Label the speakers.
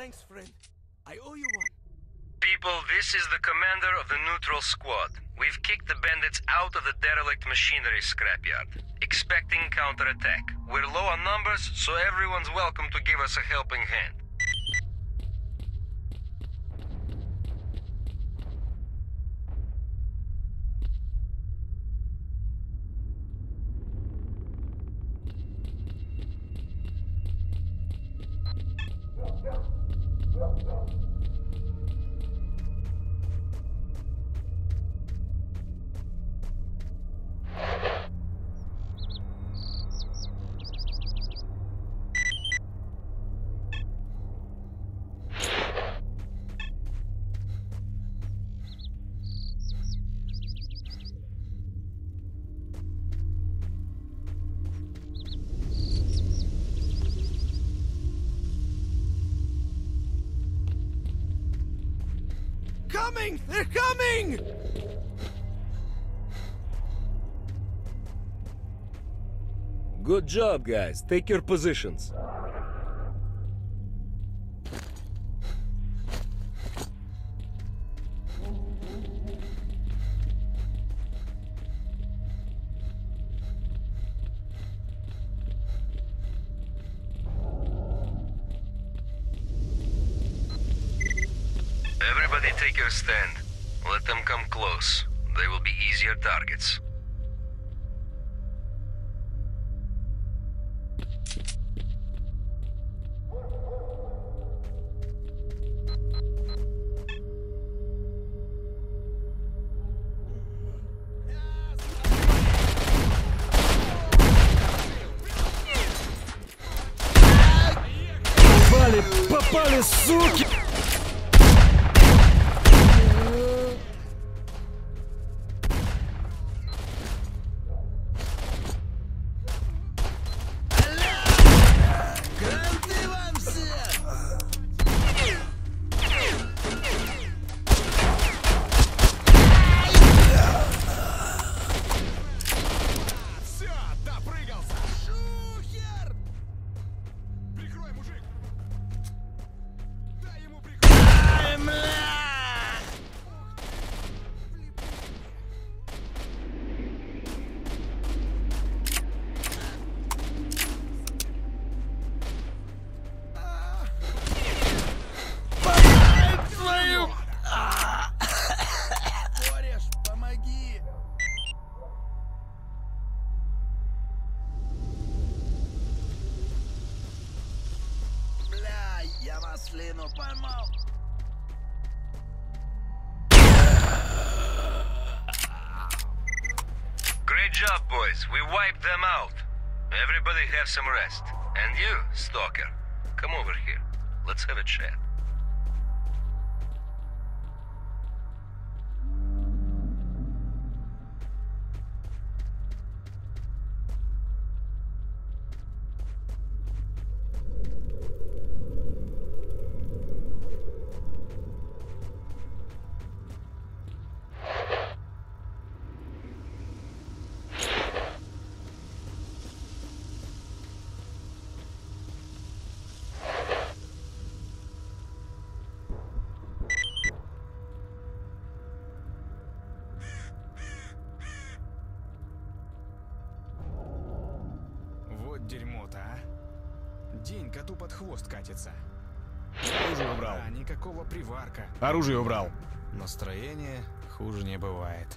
Speaker 1: Thanks, friend. I owe you one.
Speaker 2: People, this is the commander of the neutral squad. We've kicked the bandits out of the derelict machinery scrapyard, expecting counterattack. We're low on numbers, so everyone's welcome to give us a helping hand.
Speaker 1: They're coming! They're coming!
Speaker 3: Good job, guys. Take your positions.
Speaker 2: Everybody take your stand. Let them come close. They will be easier targets.
Speaker 3: Попали, попали, суки!
Speaker 2: Great job, boys. We wiped them out. Everybody have some rest. And you, Stalker, come over here. Let's have a chat.
Speaker 4: Дерьмо-то, а! День коту под хвост катится.
Speaker 5: Оружие убрал.
Speaker 4: А, никакого приварка.
Speaker 5: Оружие убрал.
Speaker 4: Настроение хуже не бывает.